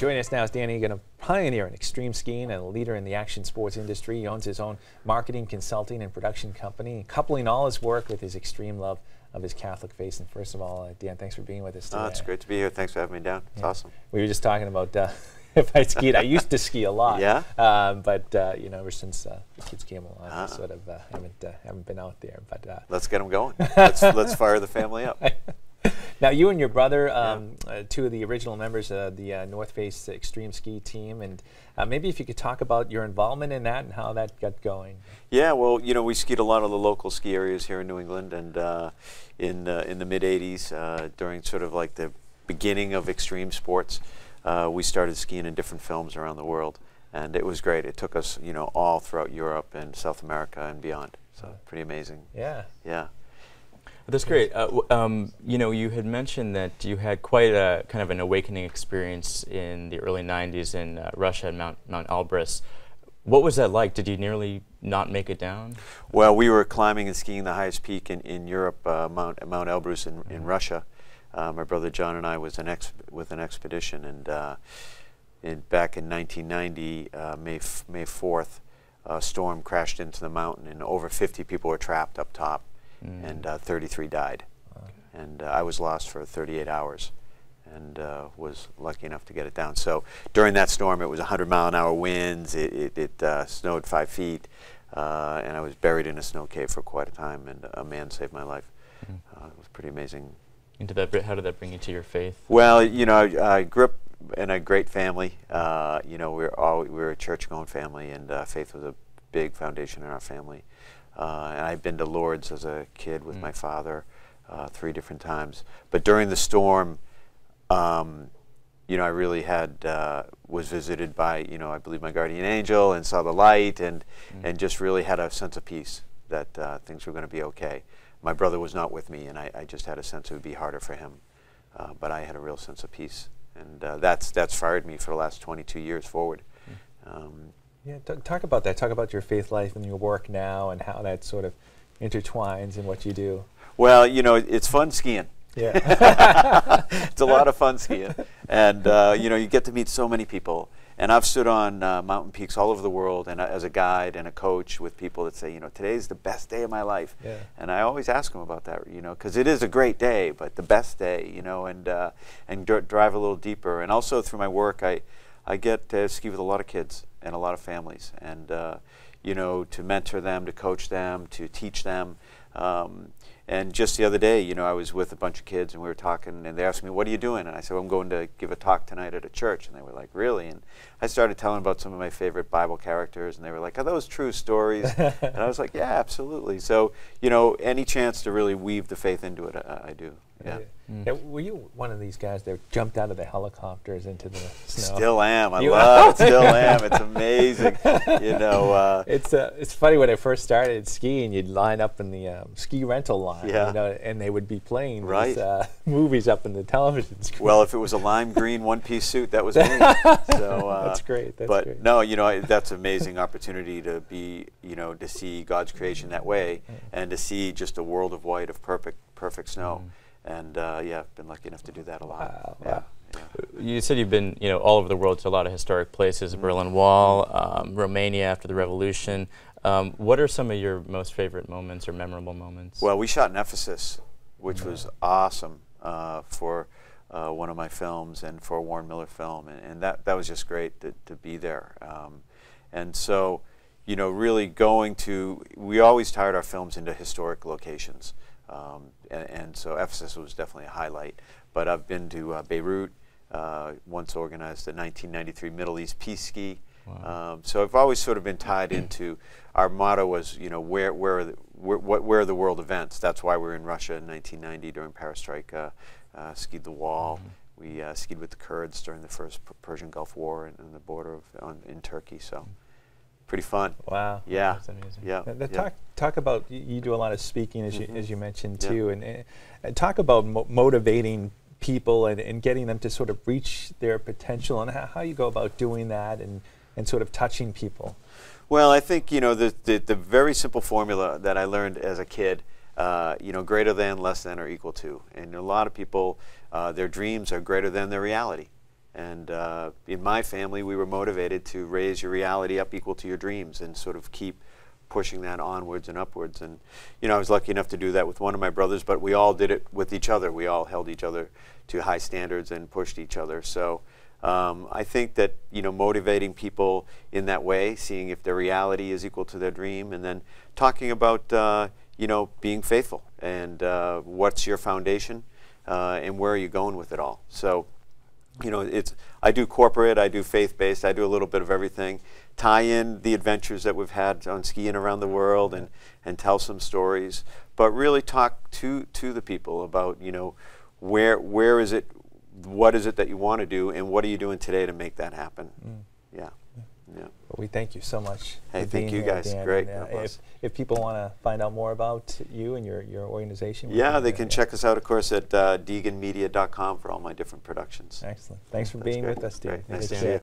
joining us now is Dan Egan, a pioneer in extreme skiing and a leader in the action sports industry. He owns his own marketing, consulting, and production company, coupling all his work with his extreme love of his Catholic faith. And first of all, uh, Dan, thanks for being with us today. Oh, it's great to be here. Thanks for having me down. It's Yeah. awesome. We were just talking about uh, if I skied. I used to ski a lot. Yeah? Um, but uh, you know, ever since uh, the kids came along, I Ah. sort of uh, haven't uh, haven't been out there. But uh, Let's get them going. let's, let's fire the family up. Now, you and your brother, um, uh, two of the original members of the uh, North Face Extreme Ski Team, and uh, maybe if you could talk about your involvement in that and how that got going. Yeah, well, you know, we skied a lot of the local ski areas here in New England, and uh, in uh, in the mid '80s, uh, during sort of like the beginning of extreme sports, uh, we started skiing in different films around the world, and it was great. It took us, you know, all throughout Europe and South America and beyond. So pretty amazing. Yeah. Yeah. That's great. Uh, w- um, you know, you had mentioned that you had quite a kind of an awakening experience in the early '90s in uh, Russia and Mount Mount Elbrus. What was that like? Did you nearly not make it down? Well, we were climbing and skiing the highest peak in, in Europe, uh, Mount, Mount Elbrus in, in Russia. Uh, my brother John and I was an ex- with an expedition, and uh, in, back in 1990, uh, May, f- May 4th, a storm crashed into the mountain, and over 50 people were trapped up top, and uh, 33 died. And uh, I was lost for 38 hours and uh, was lucky enough to get it down. So during that storm, it was 100 mile an hour winds. It, it, it uh, snowed five feet, uh, and I was buried in a snow cave for quite a time. And a man saved my life. Uh, it was pretty amazing. And did that br- how did that bring you to your faith? Well, you know, I, I grew up in a great family. Uh, you know, we were all we were a church-going family, and uh, faith was a big foundation in our family. Uh, and I've been to Lourdes as a kid with Mm. my father uh, three different times. But during the storm, um, you know, I really had uh, was visited by you know I believe my guardian angel and saw the light and Mm. and just really had a sense of peace that uh, things were going to be okay. My brother was not with me, and I, I just had a sense it would be harder for him, uh, but I had a real sense of peace, and uh, that's that's fired me for the last 22 years forward. Um, Yeah. T- talk about that. Talk about your faith life and your work now, and how that sort of intertwines in what you do. well, you know, it's fun skiing. Yeah. it's a lot of fun skiing, and uh, you know you get to meet so many people. And I've stood on uh, mountain peaks all over the world, and uh, as a guide and a coach with people that say, you know, today's the best day of my life. Yeah. And I always ask them about that, you know, because it is a great day, but the best day, you know, and uh, and dr- drive a little deeper. And also through my work, I I get to ski with a lot of kids and a lot of families, and uh, you know, to mentor them, to coach them, to teach them. Um, and just the other day, you know, I was with a bunch of kids and we were talking, and they asked me, "What are you doing?" And I said, well, "I'm going to give a talk tonight at a church." And they were like, "Really?" And I started telling about some of my favorite Bible characters, and they were like, "Are those true stories?" and I was like, "Yeah, absolutely." So, you know, any chance to really weave the faith into it, I, I do. Yeah. Mm. Were you one of these guys that jumped out of the helicopters into the snow? Still am. I You love it. Still am. It's amazing. You know. Uh, It's uh, it's funny when I first started skiing, you'd line up in the um, ski rental line, Yeah. you know, and they would be playing Right. these uh, movies up in the television screen. Well, if it was a lime green one piece suit, that was me. So uh, That's great, that's but great. no, you know I- that's amazing opportunity to be, you know, to see God's creation that way, and to see just a world of white of perfect, perfect snow, and uh, yeah, I've been lucky enough to do that a lot. Wow, yeah, wow. You said you've been, you know, all over the world to a lot of historic places: Berlin Wall, um, Romania after the revolution. Um, what are some of your most favorite moments or memorable moments? Well, we shot in Ephesus, which was awesome uh, for uh, one of my films and for a Warren Miller film, and, and that that was just great to, to be there. Um, and so, you know, really going to we always tied our films into historic locations, um, and, and so Ephesus was definitely a highlight. But I've been to uh, Beirut. Uh, once organized the 1993 Middle East Peace Ski. Um, so I've always sort of been tied into our motto was, you know, where where are the, where, what, where are the world events? That's why we were in Russia in 1990 during Perestroika, uh, skied the wall. We uh, skied with the Kurds during the first P- Persian Gulf War and, and the border of, on, in Turkey. So pretty fun. Wow. Yeah, That's amazing. yeah. Yeah. talk talk about you do a lot of speaking as Mhm. you as you mentioned Yeah. too, and, and talk about mo- motivating people and, and getting them to sort of reach their potential and how, how you go about doing that and and sort of touching people. Well, I think you know the, the the very simple formula that I learned as a kid. Uh, you know, greater than, less than, or equal to. And a lot of people, uh, their dreams are greater than their reality. And uh, in my family, we were motivated to raise your reality up equal to your dreams and sort of keep pushing that onwards and upwards. And, you know, I was lucky enough to do that with one of my brothers, but we all did it with each other. We all held each other to high standards and pushed each other. So um, I think that, you know, motivating people in that way, seeing if their reality is equal to their dream, and then talking about, uh, you know, being faithful and uh, what's your foundation uh, and where are you going with it all. So, you know, it's I do corporate, I do faith-based, I do a little bit of everything. Tie in the adventures that we've had on skiing around the world and and tell some stories, but really talk to to the people about you know where where is it, what is it that you want to do, and what are you doing today to make that happen. Mm. Yeah, yeah. But we thank you so much. Hey, thank you guys. Dan. Great. And, uh, if, if people want to find out more about you and your, your organization, Yeah, they uh, can check us out, of course, at uh, deeganmedia.com for all my different productions. Excellent. Thanks for That's being great. with us. Great. Nice to see uh, you.